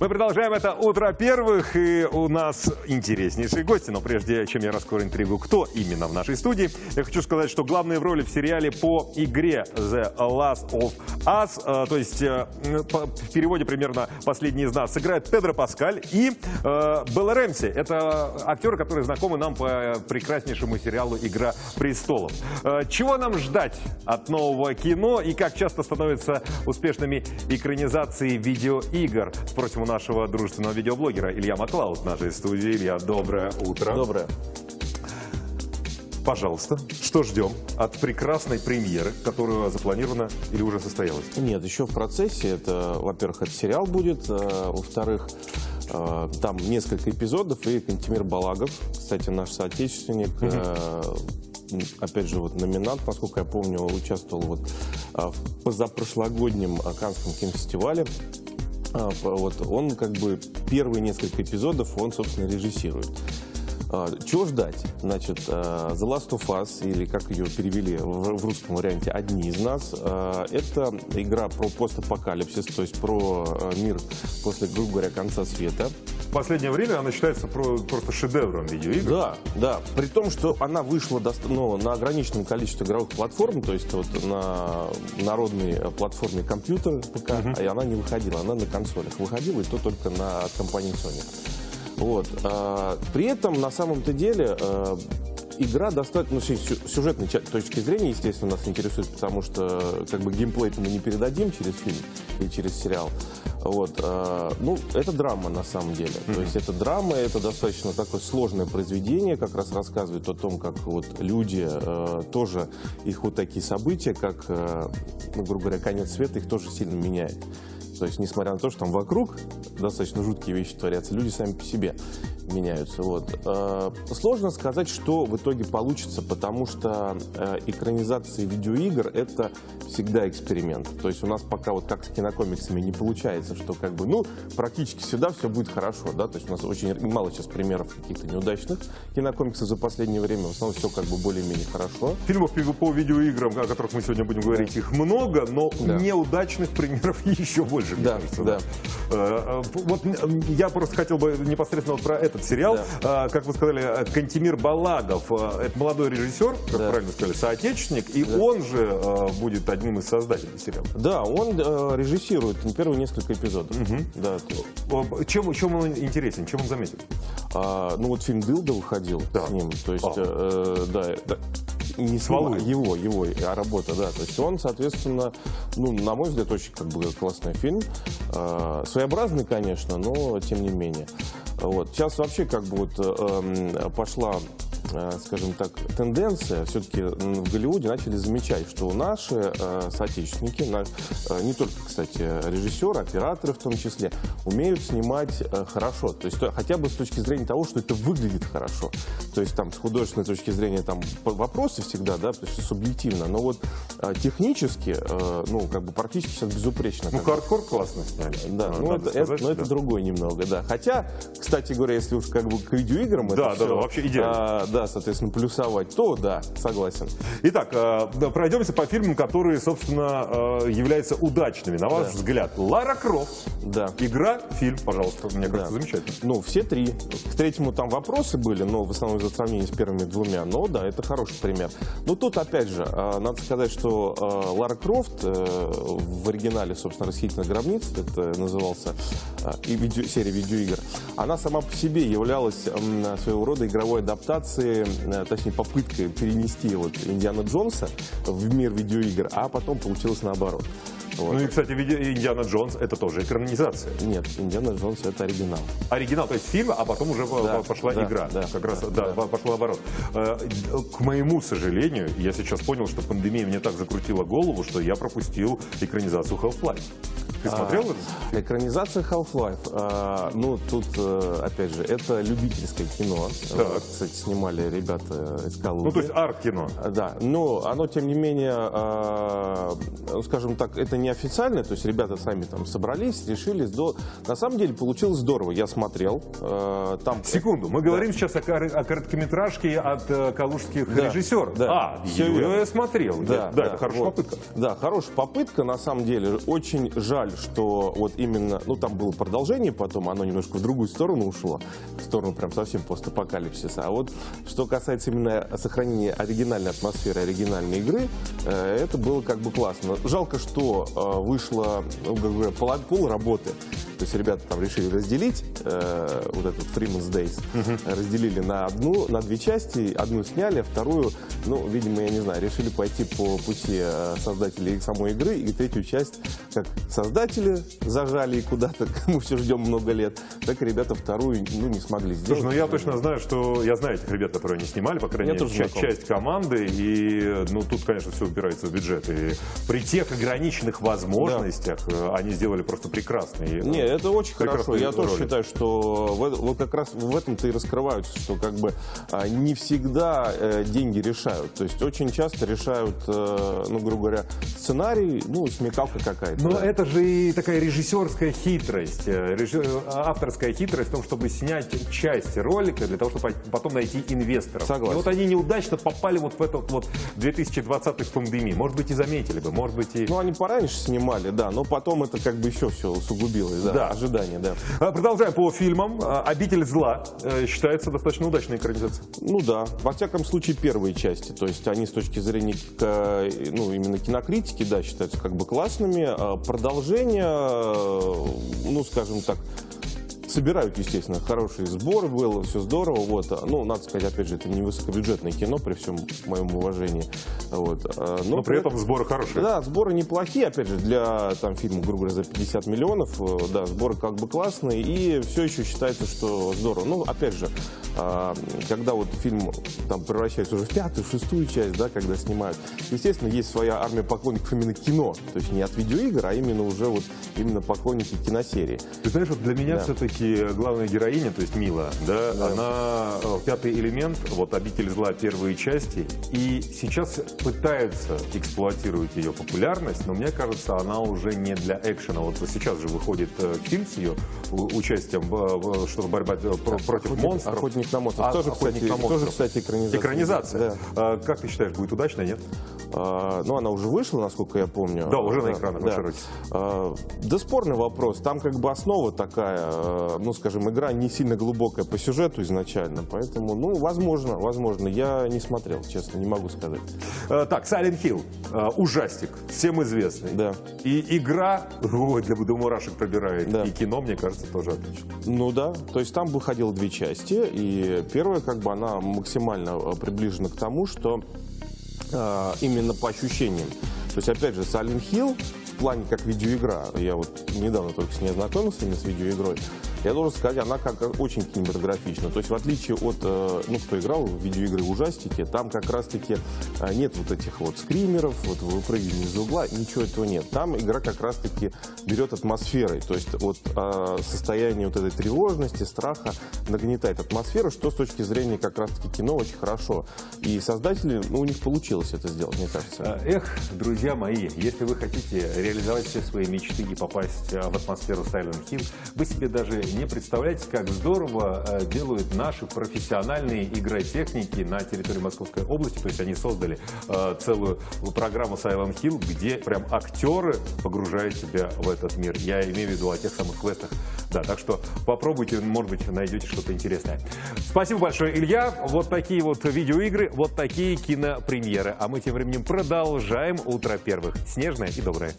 Мы продолжаем это утро первых, и у нас интереснейшие гости. Но прежде чем я раскрою интригу, кто именно в нашей студии, я хочу сказать, что главные роли в сериале по игре The Last of Us, э, то есть э, в переводе примерно «Последний из нас», сыграет Педро Паскаль и э, Белла Рэмси. Это актеры, которые знакомы нам по прекраснейшему сериалу «Игра престолов». Чего нам ждать от нового кино и как часто становятся успешными экранизации видеоигр? Спросим у нашего дружественного видеоблогера Илья Маклауд в нашей студии. Илья, доброе утро. Доброе. Пожалуйста, что ждем от прекрасной премьеры, которая запланирована или уже состоялась? Нет, еще в процессе. Это, во-первых, это сериал будет. э, Во-вторых, э, там несколько эпизодов. И Кантемир Балагов, кстати, наш соотечественник, э, м, опять же, вот номинант, насколько я помню, участвовал вот э, в позапрошлогоднем Каннском кинофестивале. А, Вот он как бы первые несколько эпизодов он, собственно, режиссирует. А, Чего ждать? Значит, э, The Last of Us, или как ее перевели в русском варианте «Одни из нас», э, это игра про постапокалипсис, то есть про мир после, грубо говоря, конца света. В последнее время она считается про- просто шедевром видеоигр. Да, да. При том, что она вышла доста- ну, на ограниченном количестве игровых платформ, то есть вот на народной э, платформе компьютер ПК, и она не выходила, она на консолях выходила, и то только на компании Sony. Вот. а, При этом, на самом-то деле, э, игра достаточно, ну, сюжетной точки зрения, естественно, нас интересует, потому что как бы геймплей мы не передадим через фильм или через сериал. Вот, э, ну, это драма на самом деле. То есть это драма, это достаточно такое сложное произведение, как раз рассказывает о том, как вот люди э, тоже их вот такие события, как, э, ну, грубо говоря, конец света, их тоже сильно меняет. То есть, несмотря на то, что там вокруг достаточно жуткие вещи творятся, люди сами по себе меняются. Вот. Э, Сложно сказать, что в итоге получится, потому что э, экранизация видеоигр – это всегда эксперимент. То есть у нас пока вот как с кинокомиксами не получается, что как бы, ну, практически всегда все будет хорошо, да, то есть у нас очень мало сейчас примеров каких-то неудачных кинокомиксов за последнее время, в основном все как бы более-менее хорошо. Фильмов по видеоиграм, о которых мы сегодня будем говорить, их много, но Да. неудачных примеров еще больше, мне Да, кажется. да. Э, э, Вот я просто хотел бы непосредственно вот про этот сериал. Э, Как вы сказали, э, Кантемир Балагов, это молодой режиссер, как Да. правильно сказали, соотечественник, и он же будет одним из создателей сериала. Да, он режиссирует первые несколько эпизодов. Да, то- О, Чем, чем он интересен, чем он заметен? А, ну вот фильм Дылда выходил Да. с ним, то есть, А. э, да, да, не с Валуев. ним, а его, его а работа, да, то есть он, соответственно, ну, на мой взгляд, очень как бы классный фильм, А, своеобразный, конечно, но тем не менее. Вот. Сейчас вообще как бы вот э, эм, пошла, э, скажем так, тенденция, все-таки в Голливуде начали замечать, что наши э, соотечественники, э, не только, кстати, режиссеры, операторы в том числе, умеют снимать э, хорошо, то есть то- хотя бы с точки зрения того, что это выглядит хорошо. То есть там с художественной точки зрения там вопросы всегда, да, потому что субъективно, но вот э, технически, э, ну, как бы практически сейчас безупречно. Ну, «Хардкор» классно сняли. Да, ну это, сказать, это- но это да. другой немного, да. Хотя, кстати говоря, если уж как бы к видеоиграм Да, это да, всё, да, вообще идеально. а, да, соответственно, плюсовать, то да, согласен. Итак, э, да, пройдемся по фильмам, которые, собственно, э, являются удачными, на ваш Да. взгляд. Лара Крофт. Да. Игра, фильм, пожалуйста, мне кажется, Да. замечательно. Ну, все три. К третьему там вопросы были, но в основном из-за сравнения с первыми двумя. Но да, это хороший пример. Но тут, опять же, э, надо сказать, что э, Лара Крофт э, в оригинале, собственно, «Расхитительная гробница», это назывался э, и видео- серия видеоигр, она сама по себе являлась м, своего рода игровой адаптацией, э, точнее, попыткой перенести вот Индиана Джонса в мир видеоигр, а потом получилось наоборот. Вот. Ну и, кстати, Индиана Джонс это тоже экранизация. Нет, Индиана Джонс это оригинал. Оригинал, то есть фильм, а потом уже Да, по- пошла да, игра. да, как раз, да, да, да. пошел оборот. Э, К моему сожалению, я сейчас понял, что пандемия мне так закрутила голову, что я пропустил экранизацию Half-Life. Ты смотрел это? А, Экранизация Half-Life. а, ну, тут, э, опять же, это любительское кино. Так. Кстати, снимали ребята из Калуги. Ну, то есть арт-кино. Да, но оно, тем не менее, а, ну, скажем так, это не неофициальная, то есть ребята сами там собрались, решили. До... На самом деле получилось здорово. Я смотрел. э, там... Секунду, мы говорим сейчас о, кор- о короткометражке от э, калужских Да, режиссеров. да, а, всё ее верно. я смотрел. Да, да, это хорошая вот. попытка. Да, хорошая попытка, на самом деле. Очень жаль, что вот именно, ну там было продолжение потом, оно немножко в другую сторону ушло, в сторону прям совсем постапокалипсиса. А вот что касается именно сохранения оригинальной атмосферы, оригинальной игры, э, это было как бы классно. Жалко, что э, вышло, ну, пол, пол работы. То есть ребята там решили разделить э, вот этот Freeman's Days, разделили на одну, на две части, одну сняли, а вторую, ну, видимо, я не знаю, решили пойти по пути э, создателей самой игры, и третью часть, как создатели зажали и куда-то, мы все ждем много лет, так и ребята вторую, ну, не смогли сделать. Слушай, ну я точно знаю, что я знаю этих ребят, которые они снимали, по крайней мере, тоже ча- знаком. часть команды, и ну тут, конечно, все упирается в бюджет. И при тех ограниченных возможностях э, они сделали просто прекрасный. э, Не, это очень хорошо. Я тоже считаю, что в- вот как раз в этом-то и раскрываются, что как бы а, не всегда э, деньги решают. То есть очень часто решают, э, ну, грубо говоря, сценарий, ну, смекалка какая-то. Но да. это же и такая режиссерская хитрость, э, режи- э, авторская хитрость в том, чтобы снять часть ролика для того, чтобы потом найти инвесторов. Согласен. И вот они неудачно попали вот в этот вот 2020 в пандемии. Может быть, и заметили бы, может быть, и... Ну, они пораньше снимали, да, но потом это как бы еще все усугубилось, да, Да. ожидания, да. А, Продолжаем по фильмам. А, «Обитель зла» э, считается достаточно удачной экранизацией. Ну да, во всяком случае первые части, то есть они с точки зрения ну, именно кинокритики, да, считаются как бы классными. А Продолжение, э, ну скажем так, собирают, естественно, хороший сбор было, все здорово, вот. Ну, надо сказать, опять же, это не высокобюджетное кино, при всем моем уважении, вот. А, Но при этом сборы хорошие. да, сборы неплохие, опять же, для там, фильма, грубо говоря, за 50 миллионов, э, да, сборы как бы классные, и все еще считается, что здорово. Ну, опять же, а, когда вот фильм там превращается уже в пятую, шестую часть, да, когда снимают, естественно, есть своя армия поклонников именно кино, то есть не от видеоигр, а именно уже вот именно поклонники киносерии. Ты знаешь, вот для меня Да. все-таки главная героиня, то есть Мила, да, она э, пятый элемент, вот «Обитель зла» первые части, и сейчас пытаются эксплуатировать ее популярность, но мне кажется, она уже не для экшена. Вот сейчас же выходит э, фильм с ее участием в, что-то борьба э, про- против Охотник- монстров. «Охотник на монстров». А, Тоже, «Охотник кстати, на монстров». тоже, кстати, экранизация. Экранизация. Да. А, как ты считаешь, будет удачно, нет? А, ну, она уже вышла, насколько я помню. Да, уже на экранах на широких. А, да спорный вопрос. Там как бы основа такая, ну, скажем, игра не сильно глубокая по сюжету изначально, поэтому, ну, возможно, возможно. Я не смотрел, честно, не могу сказать. Э, Так, Silent Hill. Э, Ужастик. Всем известный. Да. И игра, ой, для до мурашек пробирает. Да. И кино, мне кажется, тоже отлично. Ну да, то есть там выходило две части, и первая, как бы, она максимально э, приближена к тому, что э, именно по ощущениям. То есть, опять же, Silent Hill в плане как видеоигра, я вот недавно только с ней ознакомился, именно с видеоигрой, я должен сказать, она как очень кинематографична. То есть, в отличие от, э, ну, кто играл в видеоигры ужастики, там как раз-таки э, нет вот этих вот скримеров, вот выпрыгивания из угла, ничего этого нет. Там игра как раз-таки берет атмосферой, то есть от э, состояния вот этой тревожности, страха нагнетает атмосферу, что с точки зрения как раз-таки кино очень хорошо. И создатели, ну, у них получилось это сделать, мне кажется. Эх, друзья мои, если вы хотите реализовать все свои мечты и попасть в атмосферу Silent Hill, вы себе даже не представляете, как здорово э, делают наши профессиональные игротехники на территории Московской области. То есть они создали э, целую программу Silent Hill, где прям актеры погружают тебя в этот мир. Я имею в виду о тех самых квестах. Да, так что попробуйте, может быть, найдете что-то интересное. Спасибо большое, Илья. Вот такие вот видеоигры, вот такие кинопремьеры. А мы тем временем продолжаем «Утро первых». Снежное и доброе.